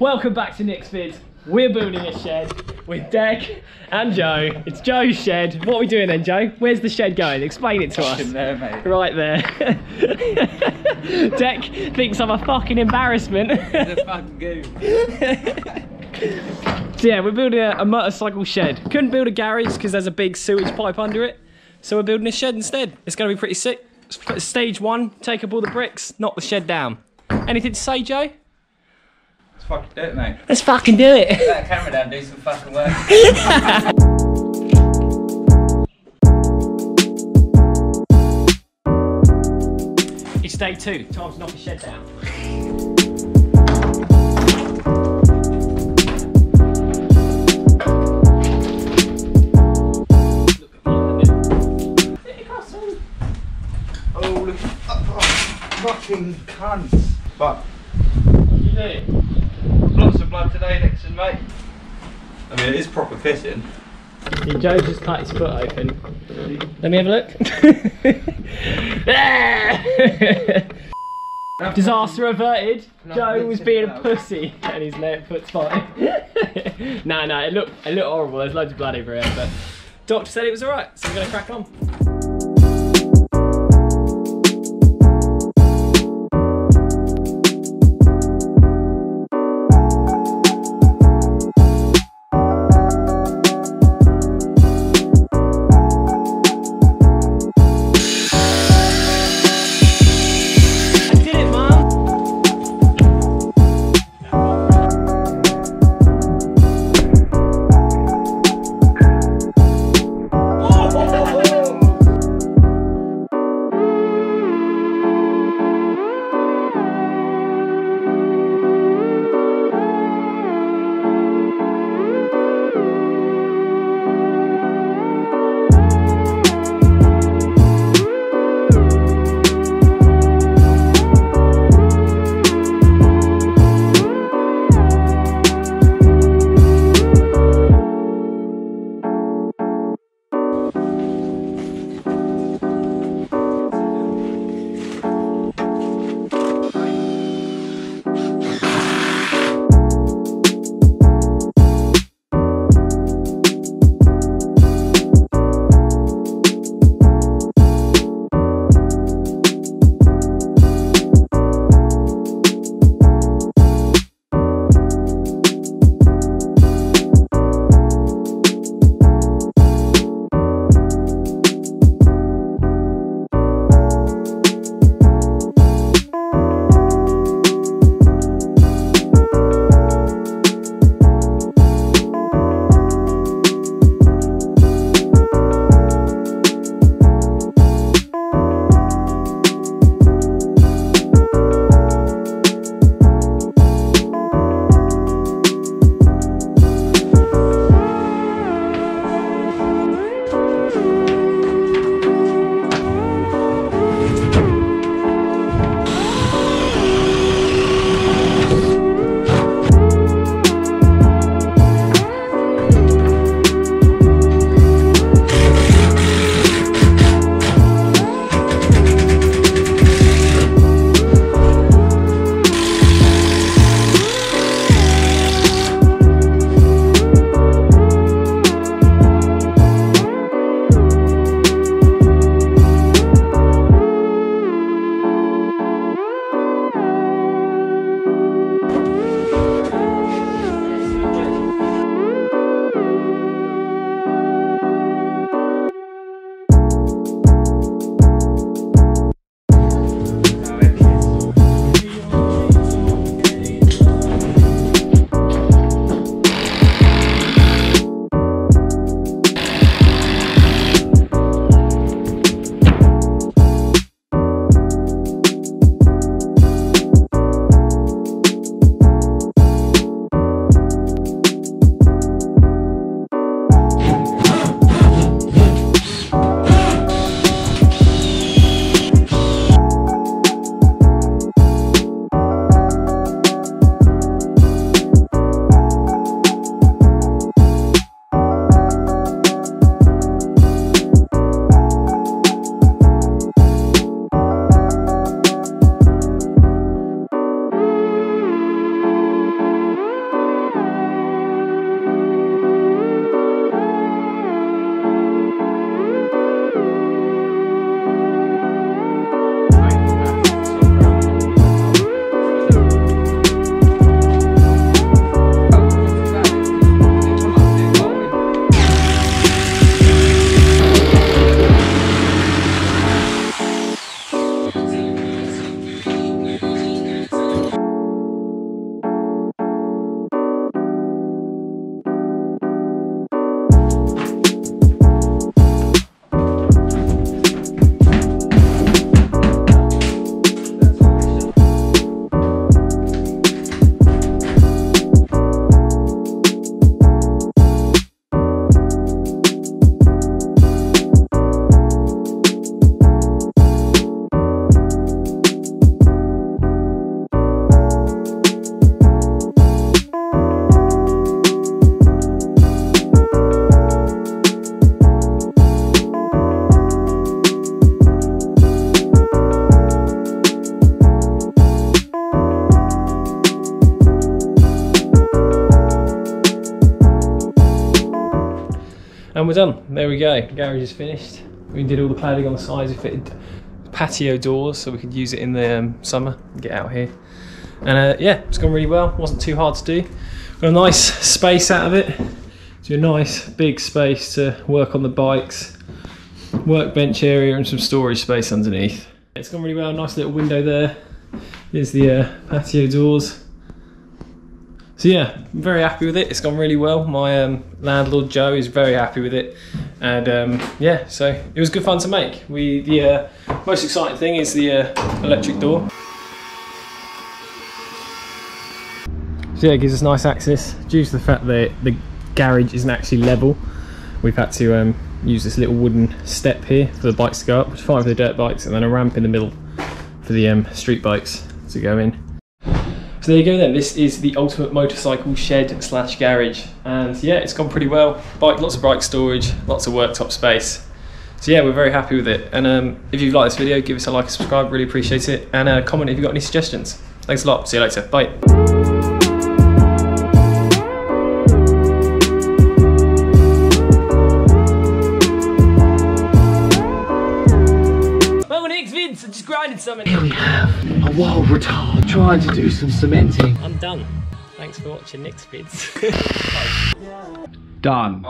Welcome back to Nix Vids. We're building a shed with Dec and Joe. It's Joe's shed. What are we doing then, Joe? Where's the shed going? Explain it to us. there, mate. Right there. Dec thinks I'm a fucking embarrassment. The fucking goon. so yeah, we're building a, a motorcycle shed. Couldn't build a garage because there's a big sewage pipe under it. So we're building a shed instead. It's going to be pretty sick. Stage one, take up all the bricks, knock the shed down. Anything to say, Joe? Let's fucking do it, mate. Let's fucking do it. Put that camera down, do some fucking work. It's day two. Time to knock the shed down. oh, look. Oh, fucking cunts. But You do. Lots of blood today, Nixon, mate. I mean, it is proper fitting. See, Joe just cut his foot open. Let me have a look. Disaster averted. Joe was being a pussy and his leg foot's fine. no, no, it looked it looked horrible. There's loads of blood everywhere, but doctor said it was alright, so we're gonna crack on. We're done. There we go. Garage is finished. We did all the cladding on the sides. We fitted patio doors so we could use it in the um, summer and get out here. And uh, yeah, it's gone really well. wasn't too hard to do. Got a nice space out of it. So a nice big space to work on the bikes, workbench area, and some storage space underneath. It's gone really well. Nice little window there. There's the uh, patio doors. So yeah, I'm very happy with it. It's gone really well. My um, landlord Joe is very happy with it, and um, yeah, so it was good fun to make. We the uh, most exciting thing is the uh, electric door. So yeah, it gives us nice access due to the fact that the garage isn't actually level. We've had to um, use this little wooden step here for the bikes to go up, which is fine for the dirt bikes, and then a ramp in the middle for the um, street bikes to go in. So there you go then, this is the ultimate motorcycle shed slash garage. And yeah, it's gone pretty well. Bike, lots of bike storage, lots of worktop space. So yeah, we're very happy with it. And um, if you've liked this video, give us a like and subscribe, really appreciate it. And uh, comment if you've got any suggestions. Thanks a lot, see you later, bye. Well, Nix vids, just grinded something. Here we have a wild retard trying to do some cementing. I'm done. Thanks for watching Nix vids. Done.